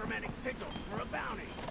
necromantic sigils for a bounty.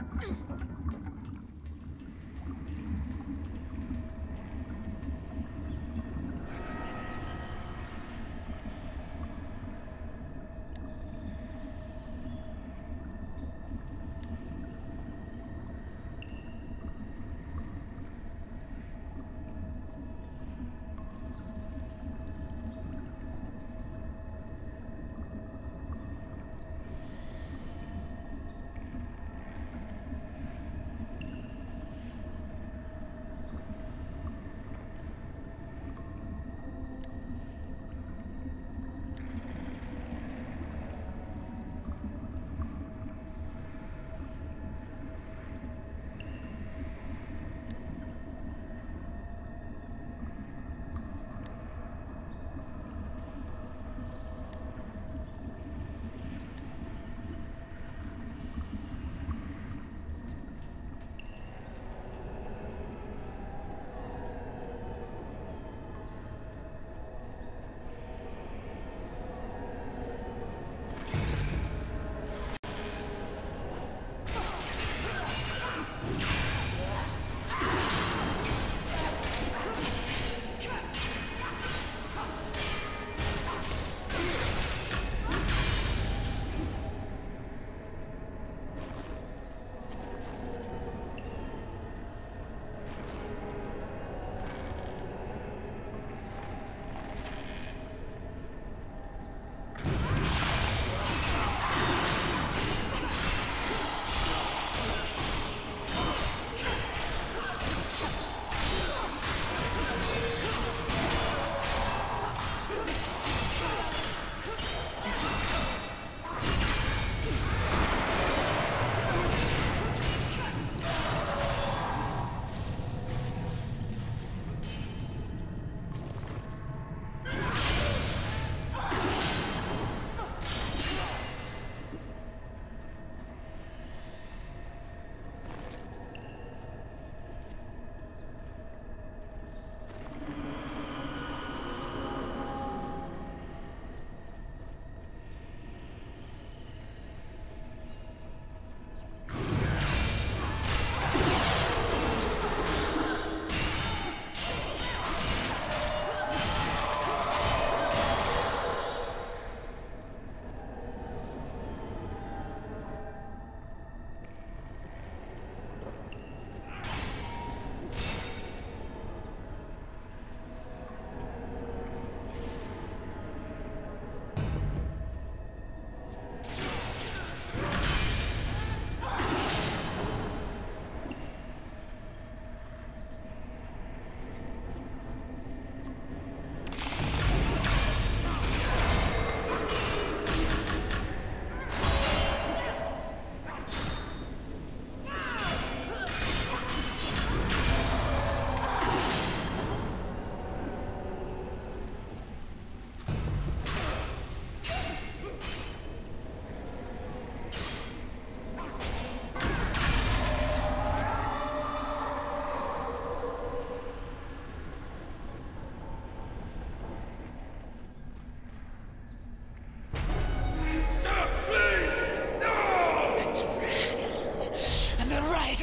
Ugh.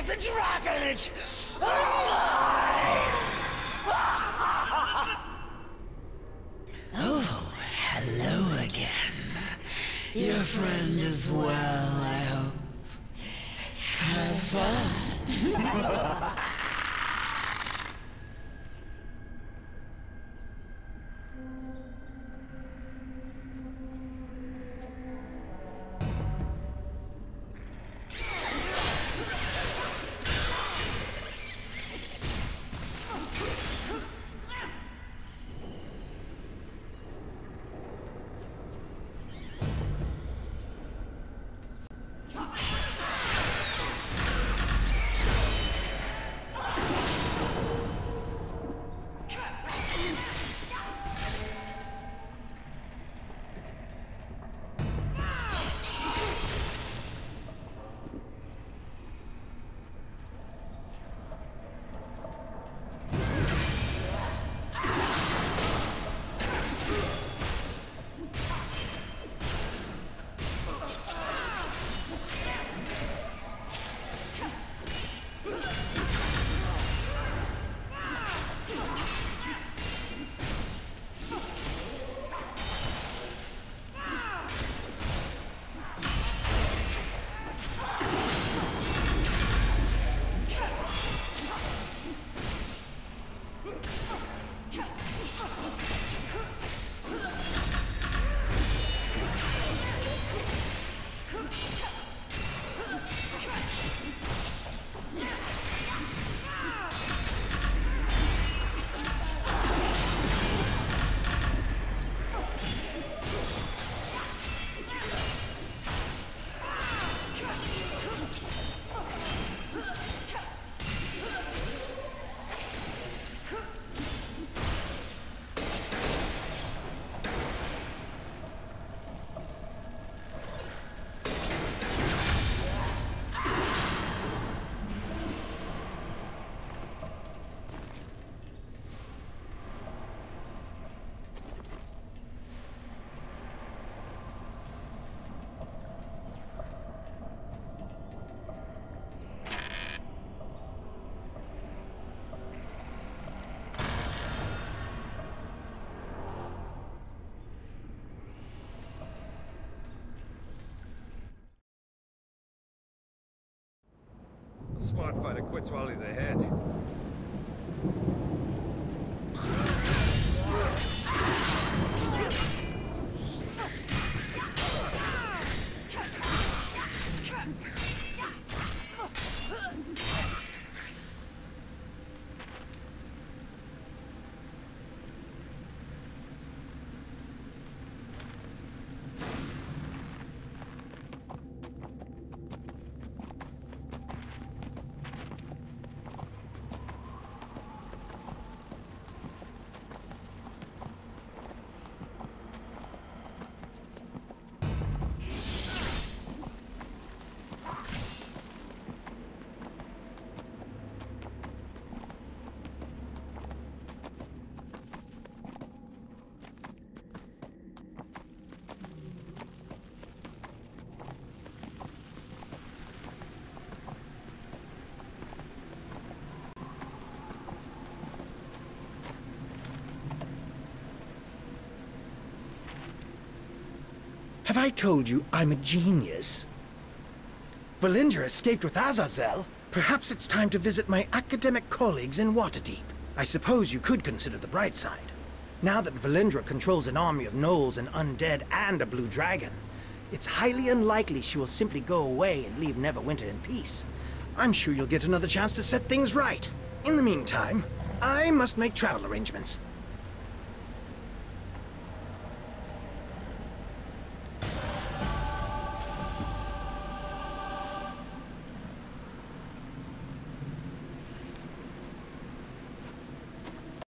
of the Dragonage oh, hello again. Your friend is well, I hope. Have fun. smart fighter quits while he's ahead. Have I told you I'm a genius? Valindra escaped with Azazel. Perhaps it's time to visit my academic colleagues in Waterdeep. I suppose you could consider the bright side. Now that Valindra controls an army of gnolls and undead and a blue dragon, it's highly unlikely she will simply go away and leave Neverwinter in peace. I'm sure you'll get another chance to set things right. In the meantime, I must make travel arrangements.